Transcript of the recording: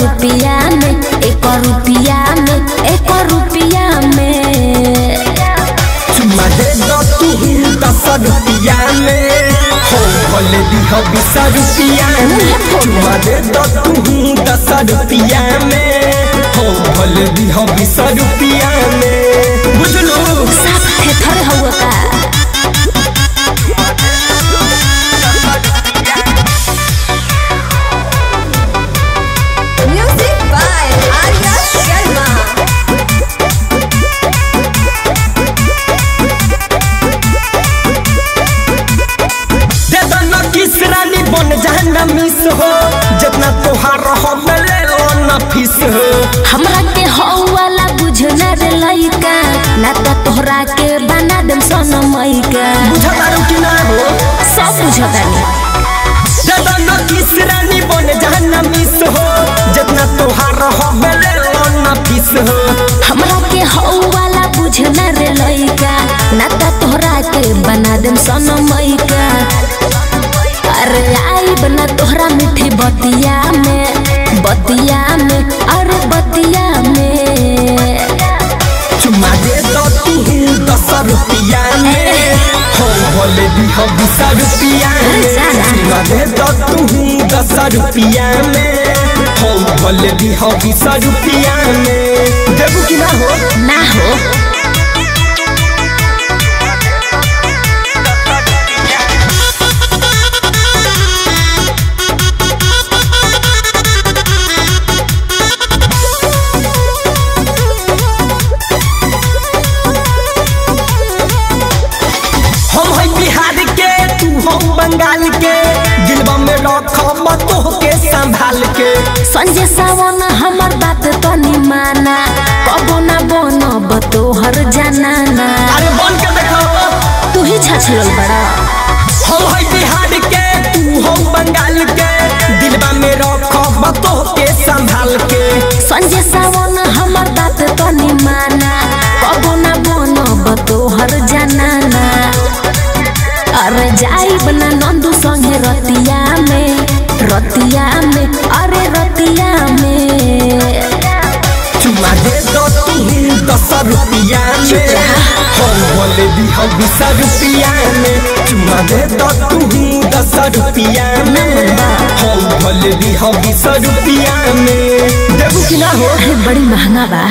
रुपया में, एक रुपया में, एक रुपया में। चुमा दे दो तू दस रुपया में। हो भले दिह बीस रुपया में। चुमा दे दो तू दस रुपया में। हो भले दिह बीस रुपया रानी बन न मिस हो जितना तोहार रहो में ले न फ़ीस हो। हमरा के हौ वाला बुझना रे लइका ना तो तोहरा के बना देम सनमैका बुझा तारू कि ना हो सब बुझतानी दे दो न किस रानी बन जाए न मिस हो जितना तोहार रहो में ले न फ़ीस हो। हमरा के हौ वाला बुझना रे लइका ना तो तोहरा के बना देम सनमैका अरे आई बना तोहरा मीठी बतिया में बतिया में अरे बतिया में। चुमा दे दो तू दस रुपया में। हो बोले भी हो बीस रुपया में। चुमा दे दो तू दस रुपया में। हो बोले भी हो बीस रुपया में। देबू कि ना हो। ना हो। संभाल के संजय सावन हमर बात तनी माना। कबो ना बनब तोहर जनाना। अरे बन के देखो। तू ही छछलल बड़ा। हम है बिहार के तू हम बंगाल के दिलवा में रखब तो के संभाल के संजय सावन हमर बात तनी माना। कबो ना बनब तोहर जनाना। अरे जाइब ना नंदू संगे रतिया में। रतिया में अरे रतिया में। चुमा दे दो तू दस रुपया में। हम बोले भी हम बीस रुपया में। चुमा दे दो तू दस रुपया में। हम बोले भी हम बीस रुपया में। देबू कि ना हो बड़ी महँगा बा